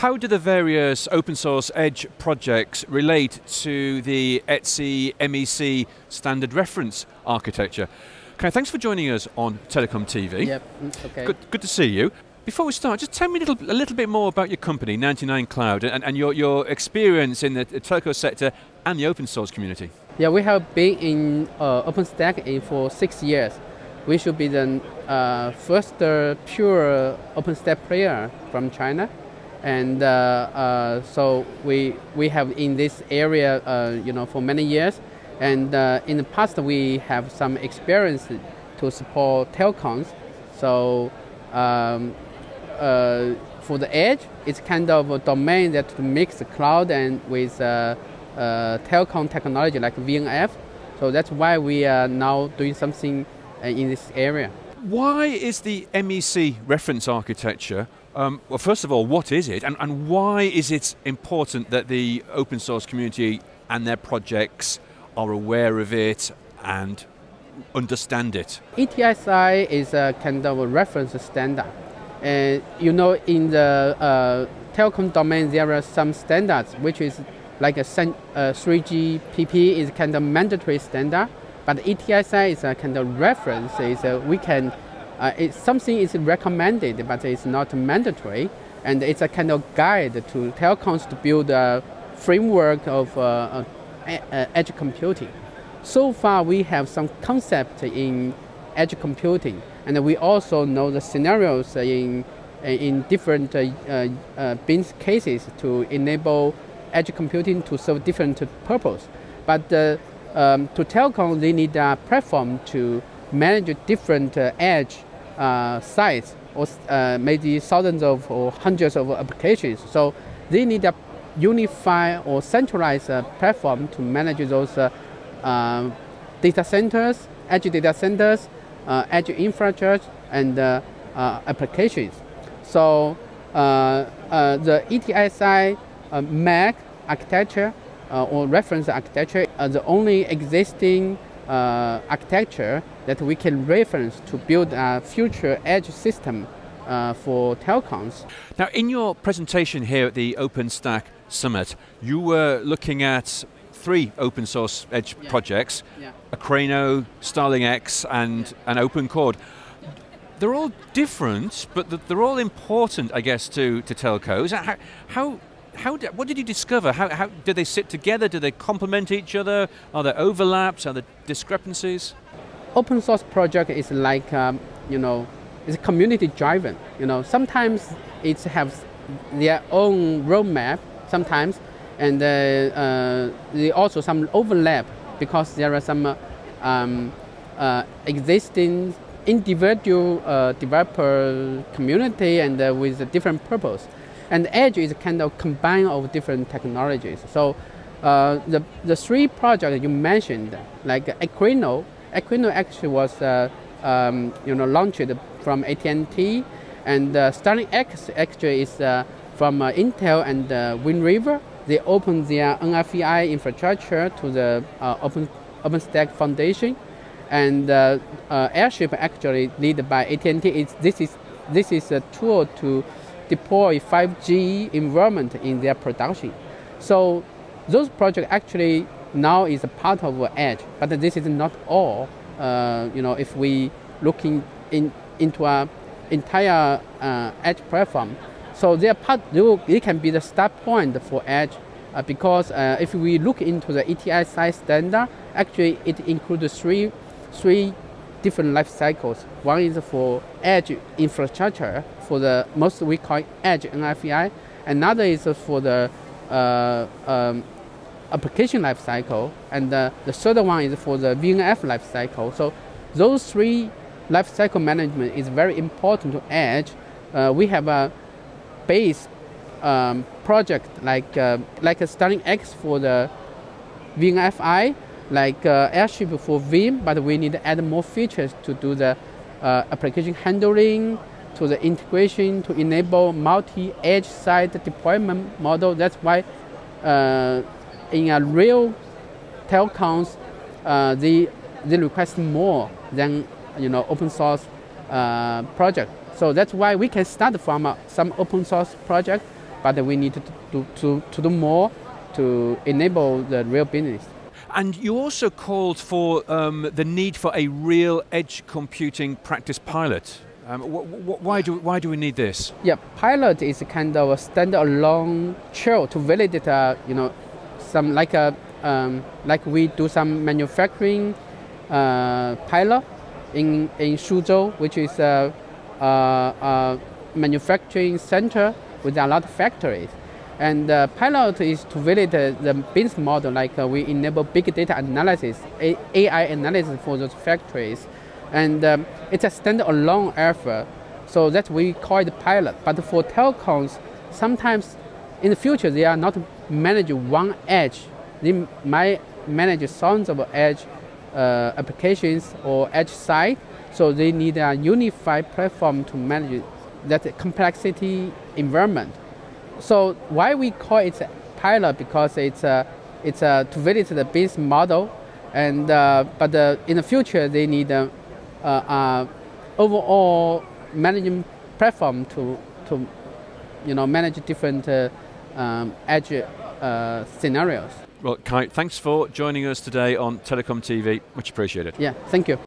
How do the various open source edge projects relate to the ETSI MEC standard reference architecture? Okay, thanks for joining us on TelecomTV. Yep, okay. Good, good to see you. Before we start, just tell me a little, a little bit more about your company, 99 Cloud, and, and your, your experience in the, the telco sector and the open source community. Yeah, we have been in uh, OpenStack in for six years. We should be the uh, first uh, pure OpenStack player from China. And uh, uh, so we, we have in this area uh, you know, for many years. And in the past, we have some experience to support telecoms. So um, for the edge, it's kind of a domain that mix the cloud and with uh, telecom technology like VNF. So that's why we are now doing something uh, in this area. Why is the MEC reference architecture um, well, first of all, what is it, and, and why is it important that the open source community and their projects are aware of it and understand it? ETSI is a kind of a reference standard. And you know, in the uh, telecom domain, there are some standards which is like a, 3GPP uh, is kind of mandatory standard, but ETSI is a kind of reference. Is we can, uh, it's something is recommended, but it's not mandatory, and it's a kind of guide to telecoms to build a framework of uh, uh, edge computing. So far, we have some concept in edge computing, and we also know the scenarios in in different uh, uh, business cases to enable edge computing to serve different purpose. But uh, um, to telecom, they need a platform to manage different uh, edge uh, sites or uh, maybe thousands of or hundreds of applications. So they need a unified or centralized uh, platform to manage those uh, um, data centers, edge data centers, edge infrastructure, and applications. So the ETSI uh, MEC architecture uh, or reference architecture are the only existing uh, architecture that we can reference to build a future edge system uh, for telecoms. Now, in your presentation here at the OpenStack Summit, you were looking at three open source edge yeah. projects, yeah. Akraino, StarlingX, and, yeah. and OpenCORD. They're all different, but they're all important, I guess, to, to telcos. How, how how did, what did you discover? How, how do they sit together? Do they complement each other? Are there overlaps? Are there discrepancies? Open source project is like um, you know, it's community driven. You know, sometimes it has their own roadmap. Sometimes, and uh, uh, there also some overlap because there are some uh, um, uh, existing individual uh, developer community and uh, with a different purpose. And Edge is kind of combine of different technologies. So uh, the, the three projects you mentioned, like Akraino, Akraino actually was uh, um, you know, launched from AT&T, and uh, X actually is uh, from uh, Intel and uh, Wind River. They opened their NFVI infrastructure to the uh, Open, OpenStack Foundation, and Airship actually led by AT&T. It's, this is this is a tool to deploy 5G environment in their production. So those projects actually now is a part of Edge, but this is not all. Uh, you know, if we looking in, into an entire uh, Edge platform, so they are part it can be the start point for Edge uh, because uh, if we look into the ETI size standard, actually it includes three three different life cycles. One is for edge infrastructure, for the most we call edge NFVI. Another is for the uh, um, application life cycle, and uh, the third one is for the VNF life cycle. So those three life cycle management is very important to Edge. Uh, we have a base um, project like uh, like a StarlingX for the VNFI like uh, Airship for VIM, but we need to add more features to do the uh, application handling, to the integration, to enable multi-edge side deployment model. That's why uh, in a real telecoms, uh, they, they request more than you know open source uh, project. So that's why we can start from uh, some open source project but we need to do, to, to do more to enable the real business. And you also called for um, the need for a real edge computing practice pilot. Um, wh wh why, do, why do we need this? Yeah, pilot is kind of a standalone trial to validate, uh, you know, some like a um, like we do some manufacturing uh, pilot in in Suzhou, which is a, a, a manufacturing center with a lot of factories. And the pilot is to validate the business model, like uh, we enable big data analysis, AI analysis for those factories. And um, it's a standalone effort, so that we call it pilot. But for telecoms, sometimes in the future, they are not manage one edge. They might manage thousands of edge uh, applications or edge site. So they need a unified platform to manage that complexity environment. So why we call it pilot because it's a, it's a, to validate the business model, and uh, but uh, in the future they need a, a, overall management platform to to you know manage different uh, um, edge uh, scenarios. Well, Kai, thanks for joining us today on TelecomTV. Much appreciated. Yeah, thank you.